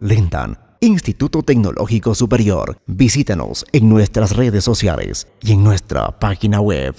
Lindan Instituto Tecnológico Superior. Visítanos en nuestras redes sociales y en nuestra página web